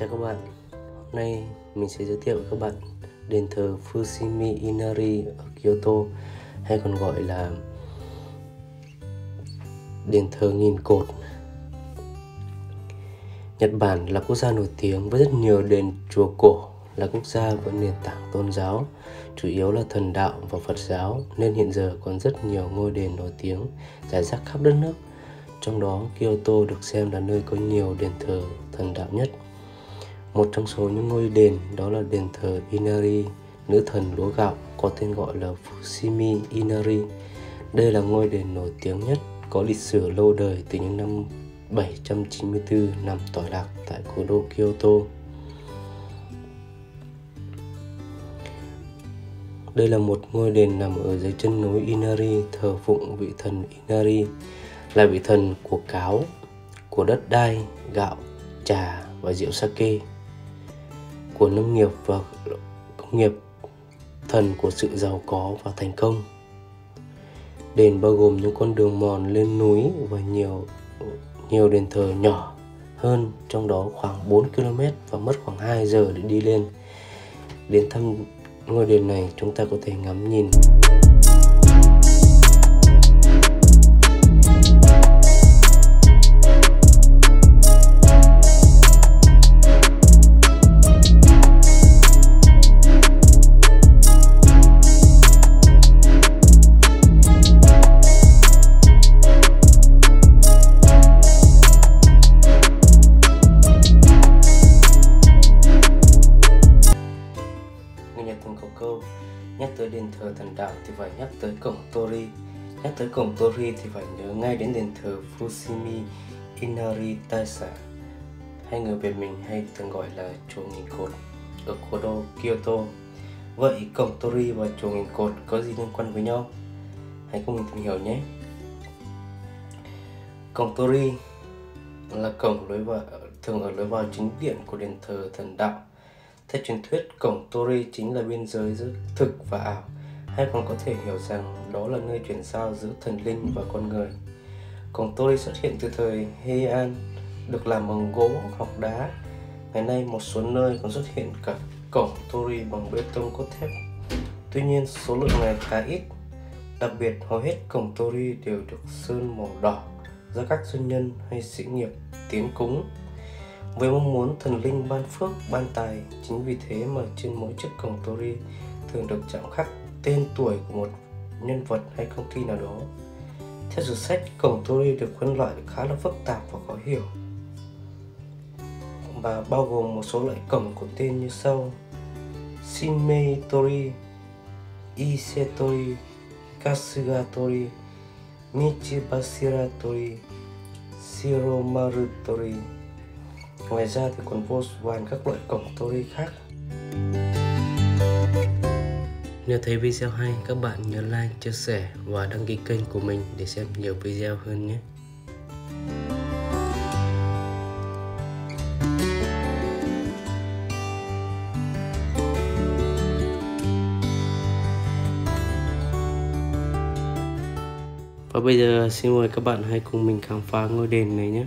Chào các bạn, hôm nay mình sẽ giới thiệu với các bạn đền thờ Fushimi Inari ở Kyoto hay còn gọi là đền thờ nghìn cột. Nhật Bản là quốc gia nổi tiếng với rất nhiều đền chùa cổ, là quốc gia có nền tảng tôn giáo, chủ yếu là thần đạo và Phật giáo nên hiện giờ còn rất nhiều ngôi đền nổi tiếng giải rác khắp đất nước. Trong đó Kyoto được xem là nơi có nhiều đền thờ thần đạo nhất. Một trong số những ngôi đền đó là đền thờ Inari, nữ thần lúa gạo có tên gọi là Fushimi Inari. Đây là ngôi đền nổi tiếng nhất có lịch sử lâu đời từ những năm 794 nằm tọa lạc tại cố đô Kyoto. Đây là một ngôi đền nằm ở dưới chân núi Inari thờ phụng vị thần Inari là vị thần của cáo, của đất đai, gạo, trà và rượu sake của nông nghiệp và công nghiệp thần của sự giàu có và thành công. Đền bao gồm những con đường mòn lên núi và nhiều nhiều đền thờ nhỏ hơn, trong đó khoảng 4 km và mất khoảng 2 giờ để đi lên. Đến thăm ngôi đền này, chúng ta có thể ngắm nhìn. Tới cổng Tori thì phải nhớ ngay đến đền thờ Fushimi Inari Taisa. Hay người Việt mình hay thường gọi là chùa nghìn cột ở cố đô Kyoto. Vậy cổng Tori và chùa nghìn cột có gì liên quan với nhau? Hãy cùng mình tìm hiểu nhé. Cổng Tori là cổng lối vào thường ở lối vào chính điện của đền thờ thần đạo. Theo truyền thuyết, cổng Tori chính là biên giới giữa thực và ảo, hay còn có thể hiểu rằng đó là nơi chuyển giao giữa thần linh và con người. Cổng Tori xuất hiện từ thời Heian, được làm bằng gỗ hoặc đá. Ngày nay một số nơi còn xuất hiện cả cổng Tori bằng bê tông cốt thép. Tuy nhiên số lượng này khá ít. Đặc biệt hầu hết cổng Tori đều được sơn màu đỏ do các doanh nhân hay sĩ nghiệp tiến cúng với mong muốn thần linh ban phước ban tài chính vì thế mà trên mỗi chiếc cổng tori thường được chạm khắc tên tuổi của một nhân vật hay công ty nào đó. Theo sử sách cổng tori được phân loại khá là phức tạp và khó hiểu. Và bao gồm một số loại cổng có tên như sau. Shinmei Tori, Ise Tori, Kasuga Tori, Michibashira Tori, Shiromaru Tori Ngoài ra thì còn vô vàn các loại cổng Tori khác. Nếu thấy video hay, các bạn nhớ like, chia sẻ và đăng ký kênh của mình để xem nhiều video hơn nhé. Và bây giờ xin mời các bạn hãy cùng mình khám phá ngôi đền này nhé.